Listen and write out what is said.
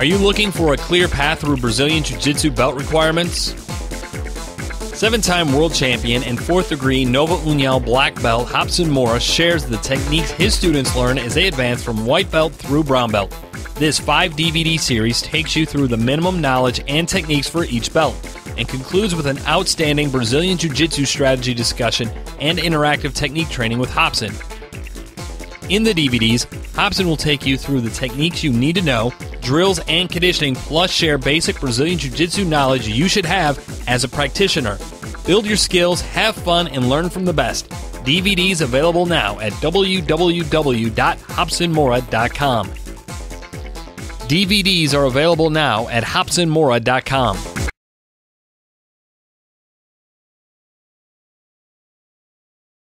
Are you looking for a clear path through Brazilian Jiu Jitsu belt requirements? Seven time world champion and fourth degree Nova União black belt Robson Moura shares the techniques his students learn as they advance from white belt through brown belt. This five DVD series takes you through the minimum knowledge and techniques for each belt and concludes with an outstanding Brazilian Jiu Jitsu strategy discussion and interactive technique training with Robson. In the DVDs, Robson will take you through the techniques you need to know, drills and conditioning, plus share basic Brazilian Jiu Jitsu knowledge you should have as a practitioner. Build your skills, have fun, and learn from the best. DVDs available now at www.robsonmoura.com. DVDs are available now at robsonmoura.com.